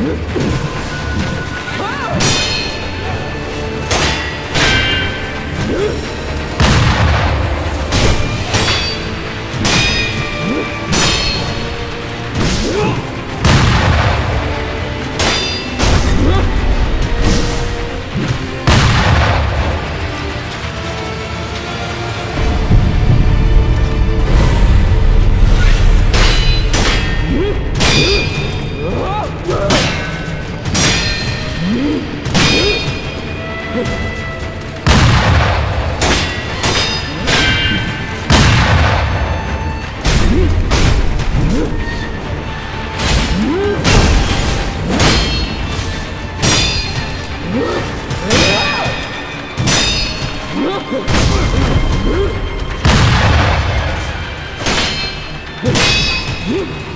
Huh? 嗯。